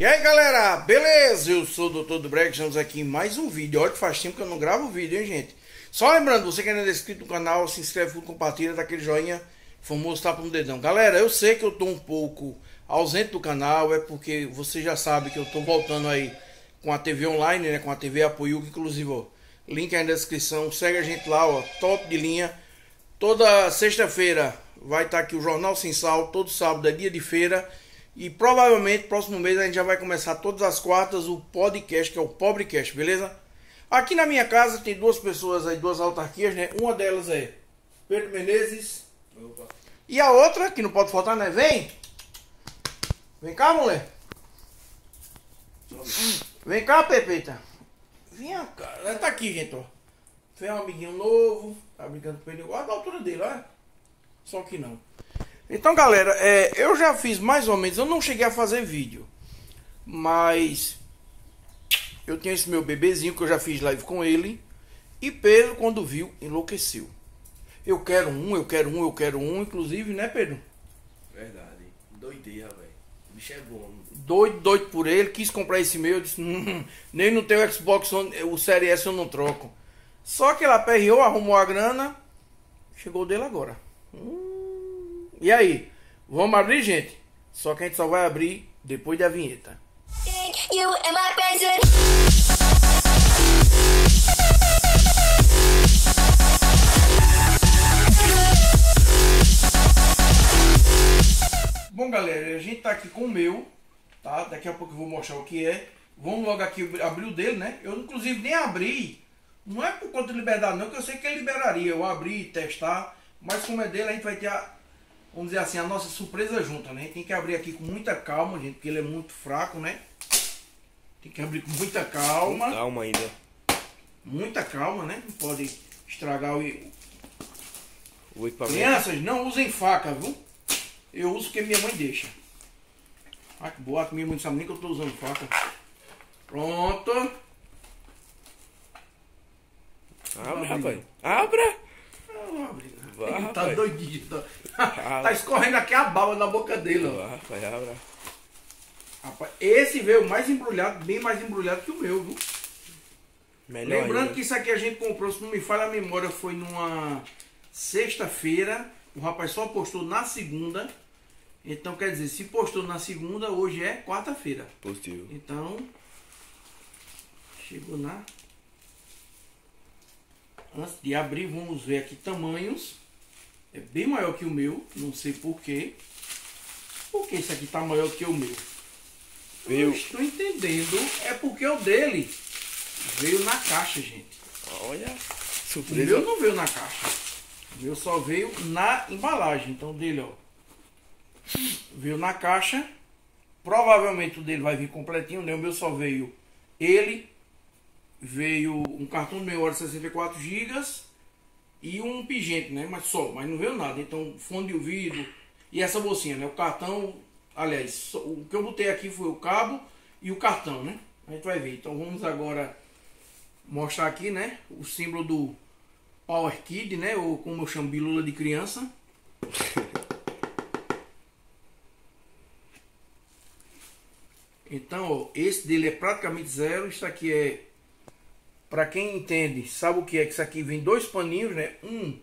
E aí galera, beleza? Eu sou o Dr. do Break, estamos aqui em mais um vídeo. Olha que faz tempo que eu não gravo vídeo, hein, gente? Só lembrando, você que ainda é inscrito no canal, se inscreve, compartilha, dá aquele joinha famoso tapa no dedão. Galera, eu sei que eu tô um pouco ausente do canal, é porque você já sabe que eu tô voltando aí com a TV online, né? Com a TV Apoio, inclusive, ó, link aí na descrição. Segue a gente lá, ó, top de linha. Toda sexta-feira vai estar tá aqui o Jornal Sem Sal, todo sábado é dia de feira. E provavelmente próximo mês a gente já vai começar todas as quartas o podcast, que é o Pobrecast, beleza? Aqui na minha casa tem duas pessoas aí, duas autarquias, né? Uma delas é Pedro Menezes. Opa. E a outra, que não pode faltar, né? Vem! Vem cá, mulher. Vem cá, Pepeta. Vem cá. Ela tá aqui, gente, ó. Foi um amiguinho novo. Tá brincando com ele. Olha a altura dele, olha. Só que não. Então, galera, é, eu já fiz mais ou menos. Eu não cheguei a fazer vídeo. Mas. Eu tenho esse meu bebezinho que eu já fiz live com ele. E Pedro, quando viu, enlouqueceu. Eu quero um, eu quero um, eu quero um. Inclusive, né, Pedro? Verdade. Doideira, velho. O bicho é bom. Doido, doido por ele. Quis comprar esse meu. Eu disse, hum, nem no teu Xbox o Série S eu não troco. Só que ela aperreou, arrumou a grana. Chegou dele agora. Hum. E aí? Vamos abrir, gente? Só que a gente só vai abrir depois da vinheta. Bom, galera, a gente tá aqui com o meu, tá? Daqui a pouco eu vou mostrar o que é. Vamos logo aqui abrir o dele, né? Eu, inclusive, nem abri. Não é por conta de liberdade, não, que eu sei que ele liberaria. Eu abri, testar. Mas como é dele, a gente vai ter a vamos dizer assim, a nossa surpresa junta, né? Tem que abrir aqui com muita calma, gente, porque ele é muito fraco, né? Tem que abrir com muita calma. Com calma ainda. Muita calma, né? Não pode estragar o, o equipamento. Crianças, não usem faca, viu? Eu uso porque minha mãe deixa. Ah, que boa, minha mãe não sabe nem que eu tô usando faca. Pronto. Abra, rapaz. Abra! Não, abre. Ele tá doidinho. Tá, tá escorrendo aqui a bala na boca dele, ó. Rapaz, esse veio mais embrulhado, bem mais embrulhado que o meu, viu? Melhor Lembrando ainda. que isso aqui a gente comprou, se não me falha a memória, foi numa sexta-feira. O rapaz só postou na segunda. Então, quer dizer, se postou na segunda, hoje é quarta-feira. Positivo. Então, chegou na. Antes de abrir, vamos ver aqui tamanhos. É bem maior que o meu, não sei porquê. Por que esse aqui tá maior que o meu? Eu não estou entendendo. É porque o dele veio na caixa, gente. Olha, surpresa. O meu não veio na caixa. O meu só veio na embalagem. Então, dele, ó. Veio na caixa. Provavelmente o dele vai vir completinho, né? O meu só veio ele. Veio um cartão de memória de 64 GB e um pingente, né? Mas só, mas não veio nada. Então, fone de ouvido e essa bolsinha, né? O cartão, aliás, o que eu botei aqui foi o cabo e o cartão, né? A gente vai ver. Então, vamos agora mostrar aqui, né? O símbolo do Power Kid, né? Ou como eu chamo, bilula de criança. Então, ó, esse dele é praticamente zero. Isso aqui é para quem entende, sabe o que é que isso aqui vem dois paninhos, né? Um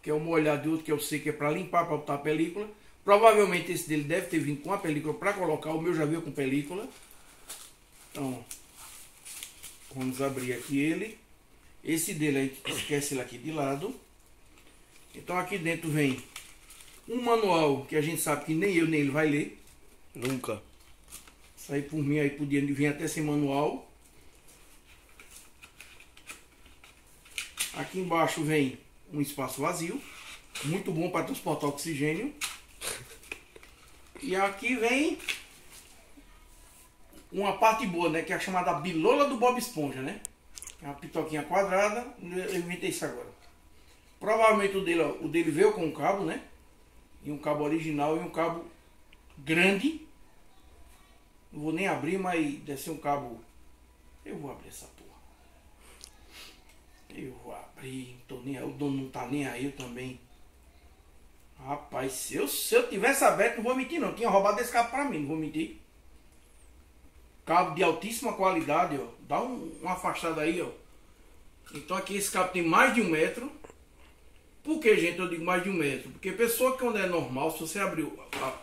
que é o molhado e outro que eu sei que é para limpar, para botar a película. Provavelmente esse dele deve ter vindo com a película para colocar. O meu já veio com película. Então, vamos abrir aqui ele. Esse dele aí, esquece ele aqui de lado. Então aqui dentro vem um manual que a gente sabe que nem eu nem ele vai ler. Nunca. Aí por mim aí podia vir até sem manual. Aqui embaixo vem um espaço vazio, muito bom para transportar oxigênio. E aqui vem uma parte boa, né? Que é a chamada bilola do Bob Esponja, né? É uma pitoquinha quadrada. Eu inventei isso agora. Provavelmente o dele, o dele veio com um cabo, né? E um cabo original e um cabo grande. Não vou nem abrir, mas deve ser um cabo. Eu vou abrir essa porra. Eu vou abrir, tô nem, o dono não tá nem aí, também. Rapaz, se eu, se eu tivesse aberto, não vou mentir não. Tinha roubado esse carro pra mim, não vou mentir. Cabo de altíssima qualidade, ó. Dá um, uma afastada aí, ó. Então aqui esse cabo tem mais de um metro. Por que, gente, eu digo mais de um metro? Porque pessoa que quando é normal, se você abrir... A,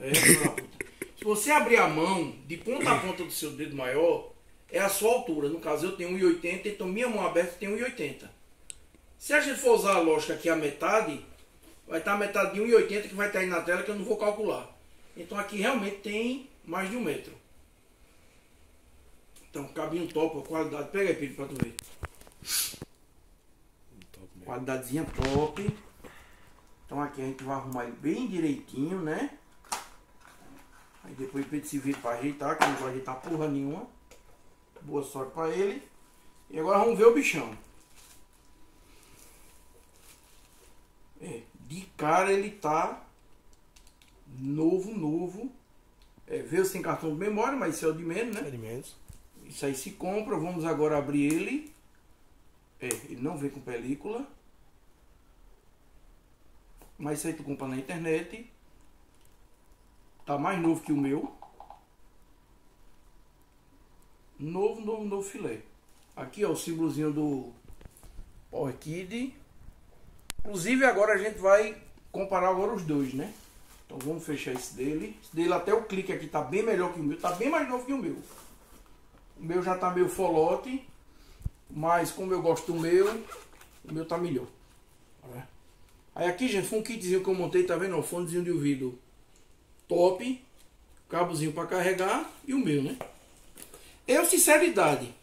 é, se você abrir a mão de ponta a ponta do seu dedo maior, é a sua altura. No caso, eu tenho 1,80, então minha mão aberta tem 1,80. Se a gente for usar a lógica aqui a metade, vai estar a metade de 1,80 que vai estar aí na tela que eu não vou calcular. Então aqui realmente tem mais de um metro. Então, cabinho top, a qualidade. Pega aí, Pedro, pra tu ver. Qualidadezinha top. Então aqui a gente vai arrumar ele bem direitinho, né? Aí depois Pedro se vira pra ajeitar, que não vai ajeitar porra nenhuma. Boa sorte pra ele. E agora vamos ver o bichão. É, de cara ele tá novo, novo. É, veio sem cartão de memória, mas isso é o de menos, né? É de menos. Isso aí se compra. Vamos agora abrir ele. É, ele não vem com película. Mas isso aí tu compra na internet. Tá mais novo que o meu. Novo, novo, novo filé. Aqui ó, o símbolozinho do Kid. Inclusive agora a gente vai comparar agora os dois, né? Então vamos fechar esse dele. Esse dele até o clique aqui tá bem melhor que o meu. Tá bem mais novo que o meu. O meu já tá meio folote. Mas como eu gosto do meu, o meu tá melhor. Aí aqui, gente, foi um kitzinho que eu montei, tá vendo? Fonezinho de ouvido top. Cabozinho para carregar e o meu, né? Eu, sinceridade,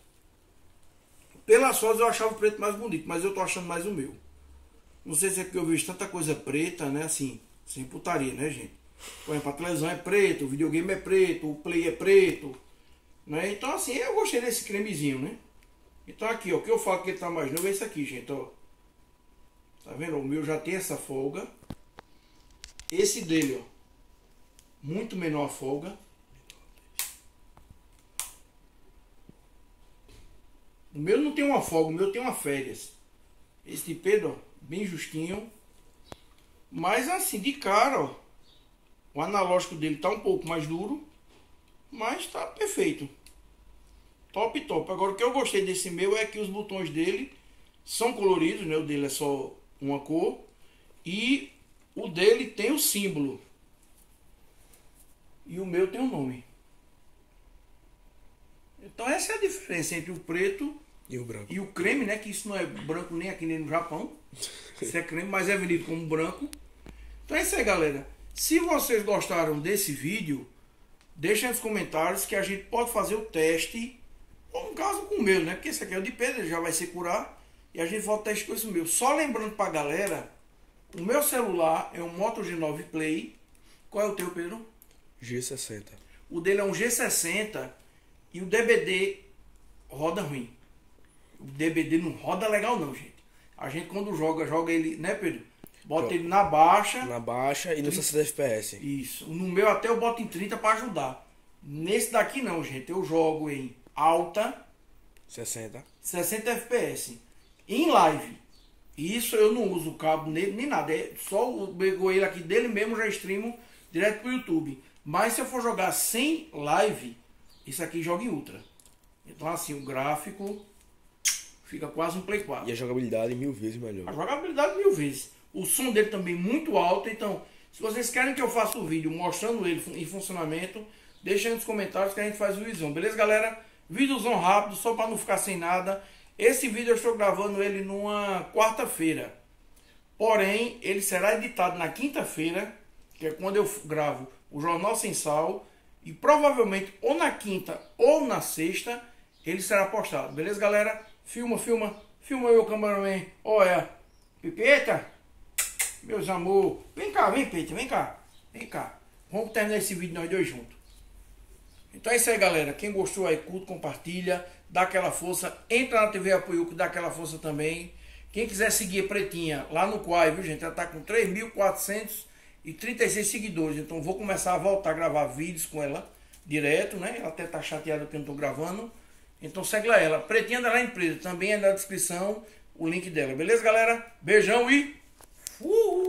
pelas fotos eu achava o preto mais bonito, mas eu tô achando mais o meu. Não sei se é porque eu vejo tanta coisa preta, né? Assim, sem putaria, né, gente? Por exemplo, a televisão é preta, o videogame é preto, o play é preto. Né? Então, assim, eu gostei desse cremezinho, né? Então, aqui, ó, o que eu falo que ele tá mais novo é esse aqui, gente, ó. Tá vendo? O meu já tem essa folga. Esse dele, ó. Muito menor a folga. O meu não tem uma folga, o meu tem uma férias. Esse de Pedro, ó, bem justinho. Mas assim, de cara, ó. O analógico dele tá um pouco mais duro. Mas tá perfeito. Top, top. Agora o que eu gostei desse meu é que os botões dele são coloridos, né? O dele é só uma cor. E o dele tem o símbolo. E o meu tem o um nome. Então essa é a diferença entre o preto e o branco. E o creme, né? Que isso não é branco nem aqui nem no Japão. Isso é creme, mas é vendido como branco. Então é isso aí, galera. Se vocês gostaram desse vídeo, deixem nos comentários que a gente pode fazer o teste. Ou no caso com o meu, né? Porque esse aqui é o de Pedro, ele já vai ser curar. E a gente volta o teste com esse meu. Só lembrando pra galera, o meu celular é um Moto G9 Play. Qual é o teu, Pedro? G60. O dele é um G60 e o DBD roda ruim. O DBD não roda legal não, gente. A gente quando joga, joga ele, né, Pedro? Bota ele na baixa. Na baixa e no 60 FPS. Isso. No meu até eu boto em 30 para ajudar. Nesse daqui não, gente. Eu jogo em alta, 60. 60 FPS. Em live. Isso eu não uso cabo nele, nem nada. É só o ele aqui dele mesmo, já streamo direto pro YouTube. Mas se eu for jogar sem live, isso aqui joga em ultra. Então assim, o gráfico fica quase um Play 4. E a jogabilidade mil vezes melhor. A jogabilidade mil vezes. O som dele também muito alto. Então, se vocês querem que eu faça o vídeo mostrando ele em funcionamento, deixem nos comentários que a gente faz o visão. Beleza, galera? Vídeozão rápido, só para não ficar sem nada. Esse vídeo eu estou gravando ele numa quarta-feira. Porém, ele será editado na quinta-feira, que é quando eu gravo o Jornal Sem Sal. E provavelmente ou na quinta ou na sexta ele será postado. Beleza, galera? Filma, filma. Filma eu, cameraman. Olha. Pipeta. Meus amor. Vem cá, vem, Pita. Vem cá. Vem cá. Vamos terminar esse vídeo nós dois juntos. Então é isso aí, galera. Quem gostou aí, curta, compartilha. Dá aquela força. Entra na TV Apoio que dá aquela força também. Quem quiser seguir a Pretinha lá no Quai, viu, gente? Ela tá com 3.436 seguidores. Então vou começar a voltar a gravar vídeos com ela direto, né? Ela até tá chateada porque eu não tô gravando. Então segue lá ela. Pretinha da empresa. Também é na descrição o link dela. Beleza, galera? Beijão e. Fui!